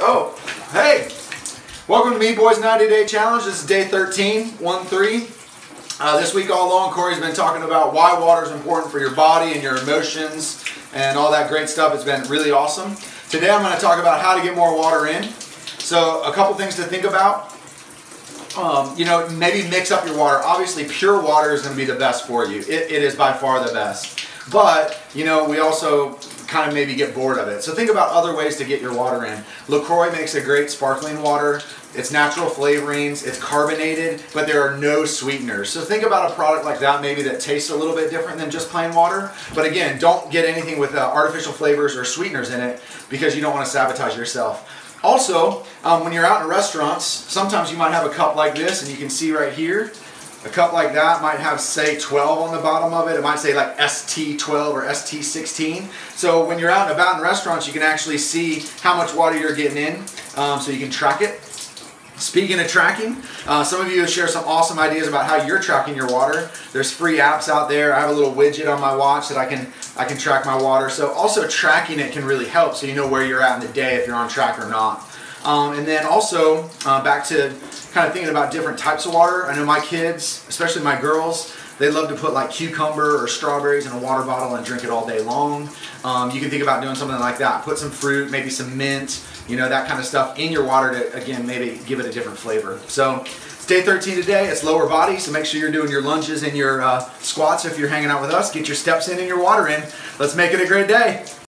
Oh, hey! Welcome to Meade Boys 90 Day Challenge. This is day 13, 1-3. Uh, this week all along, Corey's been talking about why water is important for your body and your emotions and all that great stuff. It's been really awesome. Today I'm going to talk about how to get more water in. So a couple things to think about. Um, you know, maybe mix up your water. Obviously, pure water is going to be the best for you. It, it is by far the best. But, you know, we also kind of maybe get bored of it. So think about other ways to get your water in. LaCroix makes a great sparkling water. It's natural flavorings, it's carbonated, but there are no sweeteners. So think about a product like that maybe that tastes a little bit different than just plain water. But again, don't get anything with uh, artificial flavors or sweeteners in it because you don't want to sabotage yourself. Also, um, when you're out in restaurants, sometimes you might have a cup like this and you can see right here, a cup like that might have say 12 on the bottom of it. It might say like ST12 or ST16. So when you're out and about in restaurants, you can actually see how much water you're getting in um, so you can track it. Speaking of tracking, uh, some of you share some awesome ideas about how you're tracking your water. There's free apps out there. I have a little widget on my watch that I can I can track my water. So also tracking it can really help so you know where you're at in the day if you're on track or not. Um, and then also uh, back to kind of thinking about different types of water. I know my kids, especially my girls, they love to put like cucumber or strawberries in a water bottle and drink it all day long. Um, you can think about doing something like that. Put some fruit, maybe some mint, you know, that kind of stuff in your water to, again, maybe give it a different flavor. So it's day 13 today. It's lower body, so make sure you're doing your lunges and your uh, squats if you're hanging out with us. Get your steps in and your water in. Let's make it a great day.